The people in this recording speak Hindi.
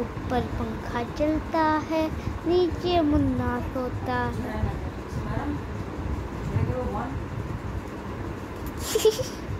ऊपर पंखा चलता है नीचे मुन्ना सोता है।